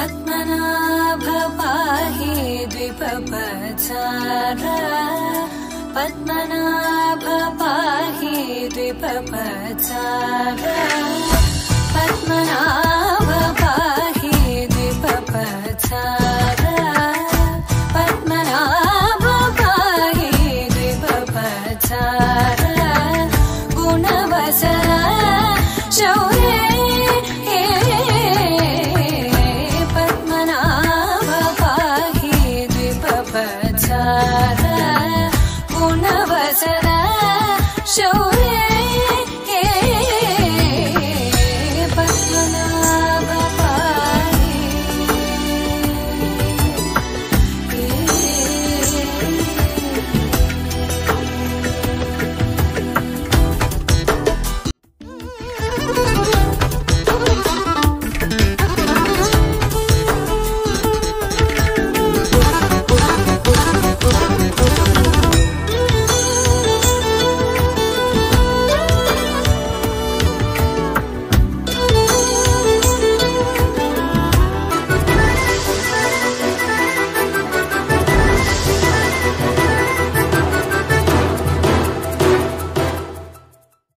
पद्मना भ पाहि दीपपचार पद्मनाभपाहि द्विपपचार। show.